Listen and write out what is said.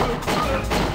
Let's go.